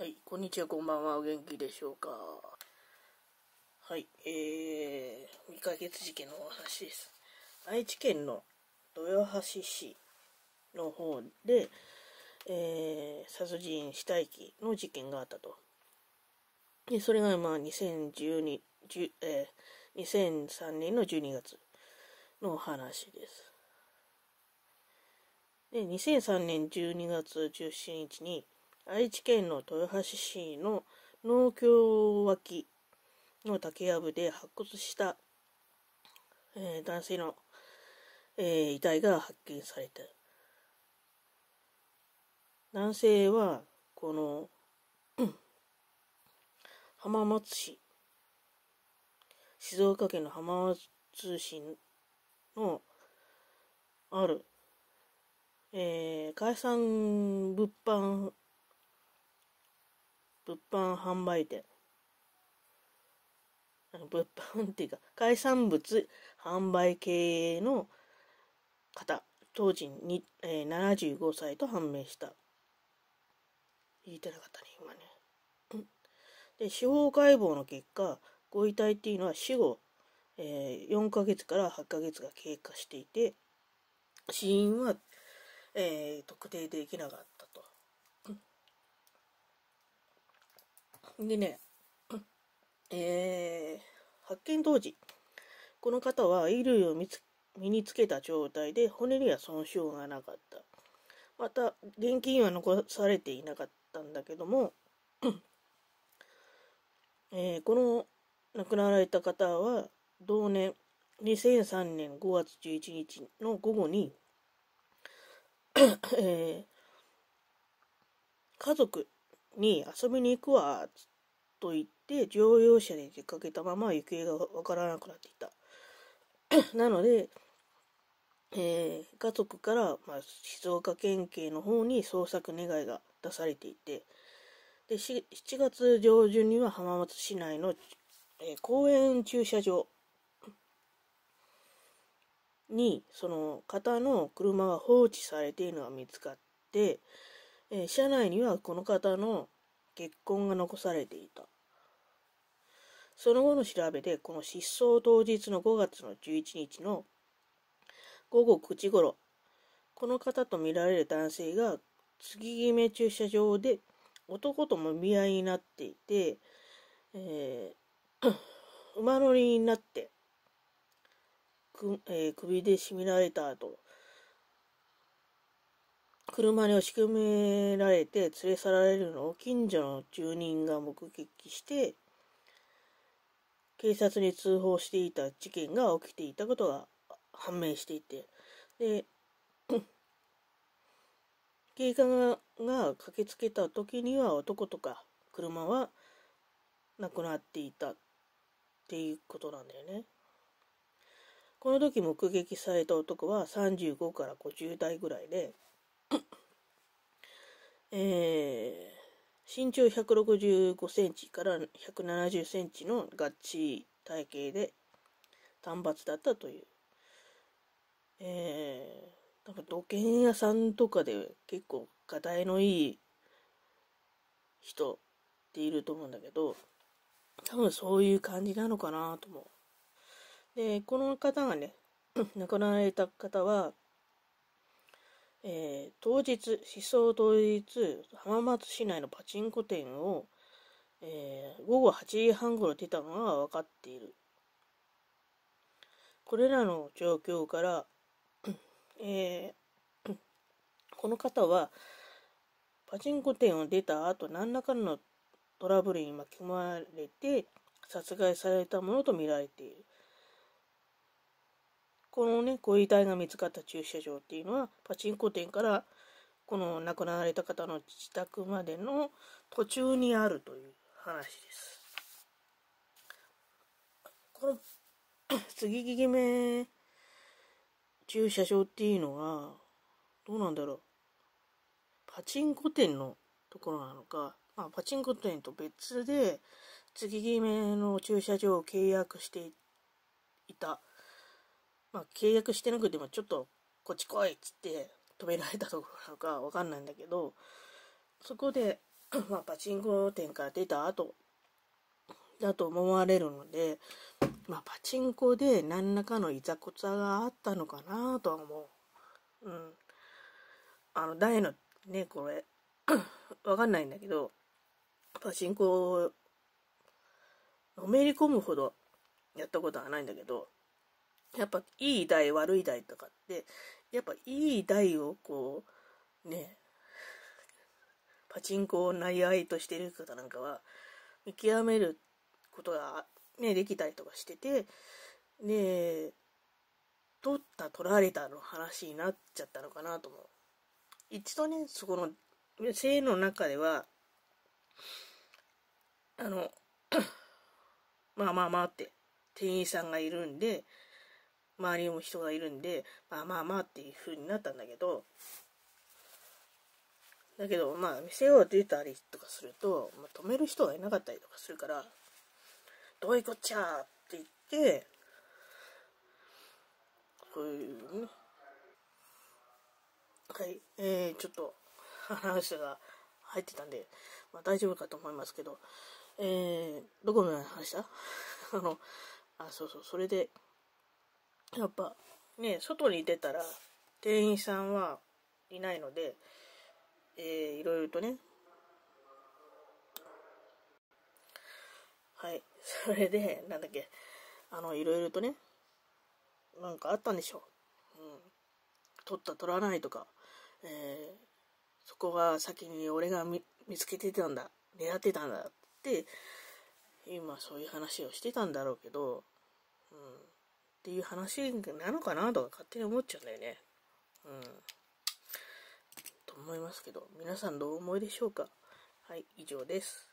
はい、こんにちは、こんばんは、お元気でしょうか。はい、えー、未解決事件のお話です。愛知県の豊橋市の方で、えー、殺人死体遺棄の事件があったと。で、それが、まあ、2012、えー、2003年の12月の話です。で、2003年12月17日に、愛知県の豊橋市の農協脇の竹やぶで発掘した、えー、男性の、えー、遺体が発見された。男性は、この、浜松市、静岡県の浜松市のある、えー、海産物販物販販売店。物販っていうか、海産物販売経営の方、当時に、えー、75歳と判明した。言いてなかったね、今ね。で、司法解剖の結果、ご遺体っていうのは死後、えー、4ヶ月から8ヶ月が経過していて、死因は、えー、特定できなかったと。でね、えー、発見当時、この方は衣類を身につけた状態で骨には損傷がなかった。また、現金は残されていなかったんだけども、えー、この亡くなられた方は、同年2003年5月11日の午後に、えー、家族に遊びに行くわ、つっと言って乗用車で出かけたまま行方がわからなくなっていた。なので、えー、家族から、まあ、静岡県警の方に捜索願が出されていて、で7月上旬には浜松市内の、えー、公園駐車場にその方の車が放置されているのが見つかって、えー、車内にはこの方の血痕が残されていた。その後の調べで、この失踪当日の5月の11日の午後9時頃、この方とみられる男性が継ぎ目駐車場で男ともみ合いになっていて、えー、馬乗りになって、えー、首で絞められた後、車に押し込められて連れ去られるのを近所の住人が目撃して、警察に通報していた事件が起きていたことが判明していて、で、警官が駆けつけた時には男とか車は亡くなっていたっていうことなんだよね。この時目撃された男は35から50代ぐらいで、えー、身長165センチから170センチのガッチ体型で単発だったという。えー、なんか土建屋さんとかで結構がたいのいい人っていると思うんだけど、多分そういう感じなのかなと思う。で、この方がね、亡くなられた方は、えー、当日、失踪当日、浜松市内のパチンコ店を、えー、午後8時半頃出たのが分かっている。これらの状況から、えー、この方は、パチンコ店を出た後、何らかのトラブルに巻き込まれて、殺害されたものとみられている。このね、ご遺体が見つかった駐車場っていうのは、パチンコ店からこの亡くなられた方の自宅までの途中にあるという話です。この 継ぎ決め駐車場っていうのは、どうなんだろう。パチンコ店のところなのか、まあ、パチンコ店と別で、継ぎ決めの駐車場を契約していたまあ、契約してなくても、ちょっと、こっち来いっつって止められたところなのかわかんないんだけど、そこで まあ、パチンコ店から出た後だと思われるので、まあ、パチンコで何らかのいざこざがあったのかなとは思う。うん。あの、大のね、これ、わかんないんだけど、パチンコのめり込むほどやったことはないんだけど、やっぱいい台悪い台とかって、やっぱいい台をこう、ね、パチンコを内合としてる方なんかは、見極めることがね、できたりとかしてて、で、取った取られたの話になっちゃったのかなと思う。一度ね、そこの、性の中では、あの、まあまあまあって、店員さんがいるんで、周りにも人がいるんで、まあまあまあっていう風になったんだけど、だけど、まあ、店を出たりとかすると、まあ、止める人がいなかったりとかするから、どういうこっちゃって言って、こういうね、はい、えー、ちょっと話が入ってたんで、まあ大丈夫かと思いますけど、えー、どこまで話した あの、あ、そうそう、それで、やっぱ、ね、外に出たら、店員さんはいないので、えー、いろいろとね、はい。それで、なんだっけ、あの、いろいろとね、なんかあったんでしょう。うん。取った取らないとか、えー、そこが先に俺が見つけてたんだ、狙ってたんだって、今そういう話をしてたんだろうけど、うん。っていう話なのかなとか勝手に思っちゃうんだよね。うん。と思いますけど、皆さんどう思いでしょうか？はい、以上です。